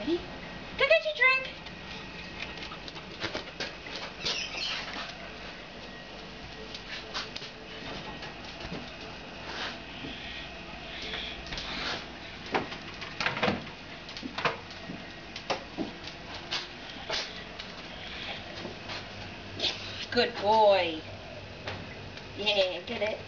Ready? Go get your drink. Good boy. Yeah, get it.